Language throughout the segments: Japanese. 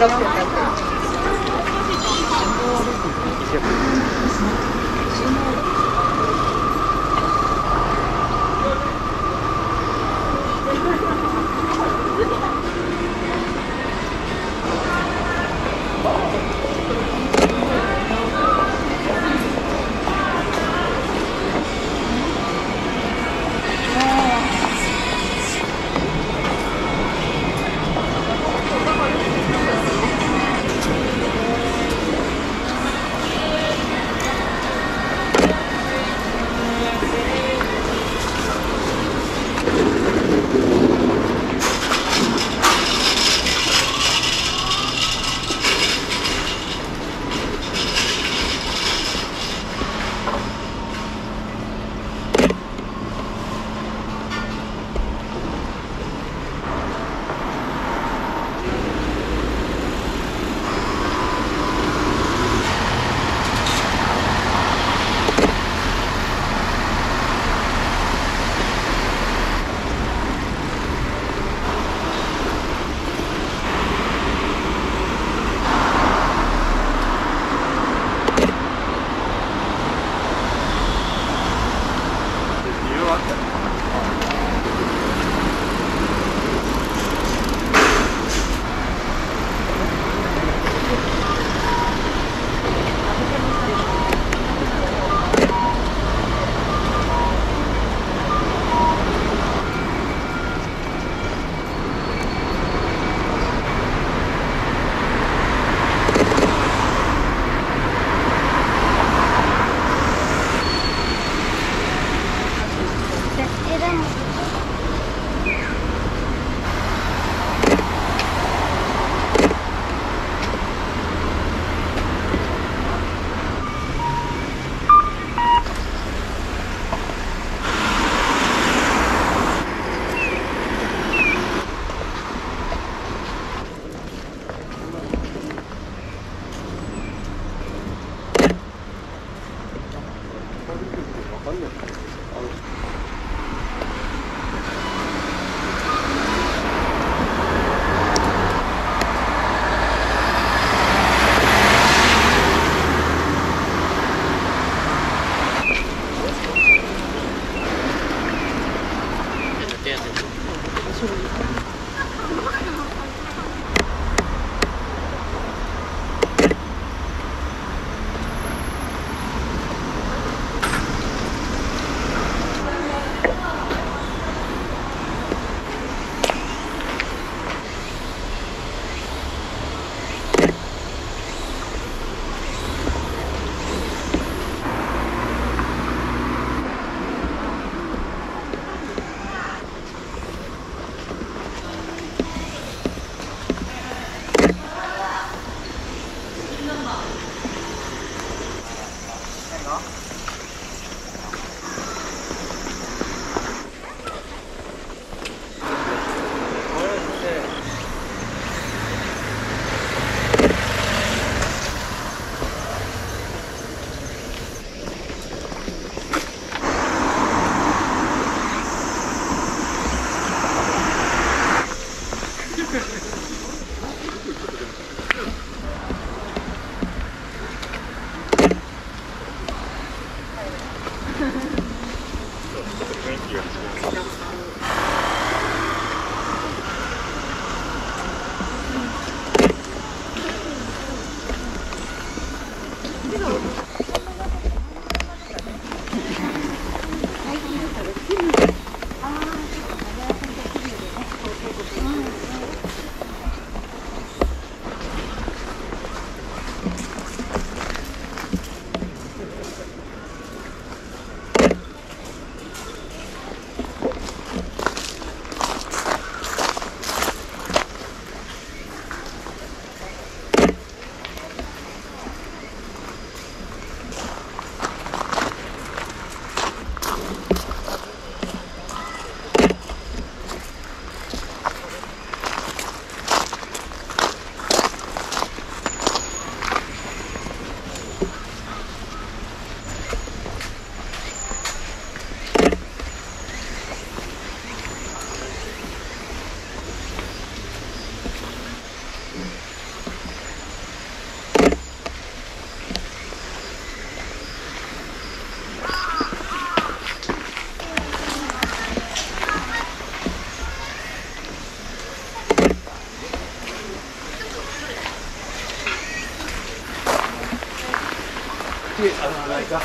ก็ Adam. 手洗わないか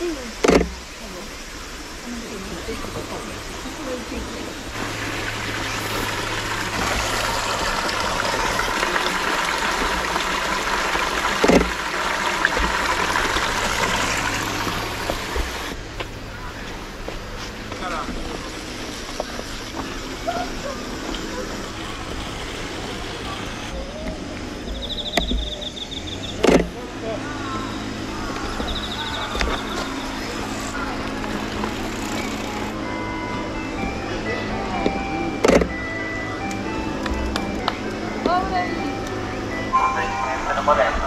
から。whatever.